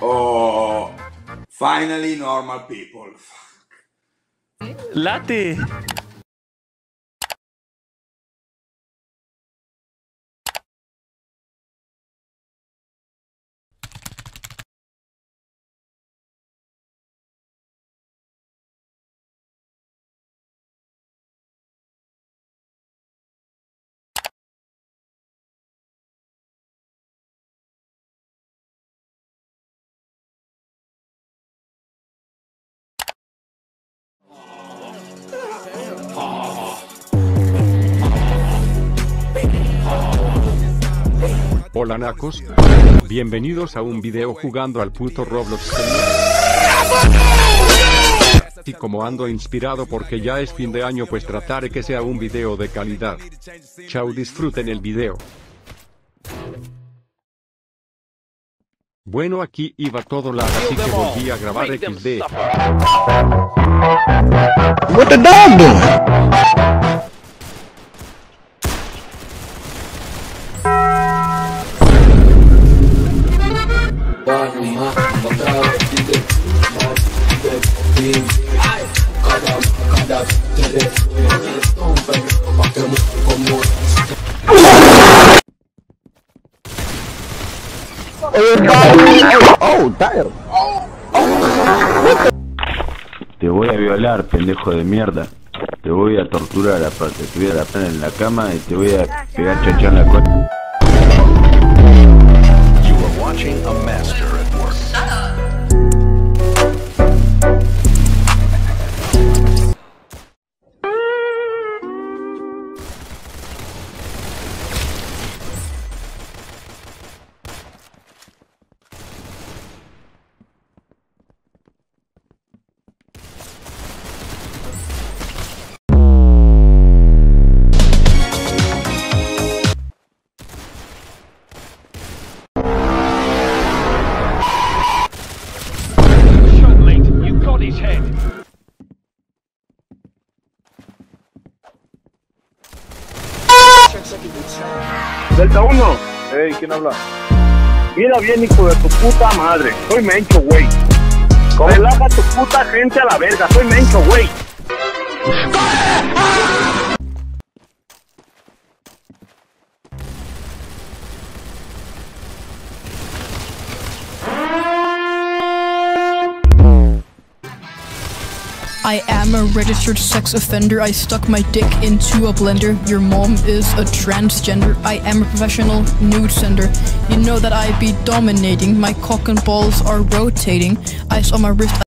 Oh, finally normal people. Late. Hola nacos, bienvenidos a un video jugando al puto Roblox. Y como ando inspirado porque ya es fin de año pues trataré que sea un video de calidad. Chao disfruten el video. Bueno aquí iba todo la así que volví a grabar XD. What the dog Te voy a violar, pendejo de mierda. Te voy a torturar aparte. Te voy a dar en la cama y te voy a pegar chachán la cola. Head. Delta 1. Ey, ¿quién habla? Mira bien, hijo de tu puta madre. Soy Mencho, güey. Relaja tu puta gente a la verga. Soy Mencho, güey. I am a registered sex offender. I stuck my dick into a blender. Your mom is a transgender. I am a professional nude sender. You know that I be dominating. My cock and balls are rotating. I saw my wrist.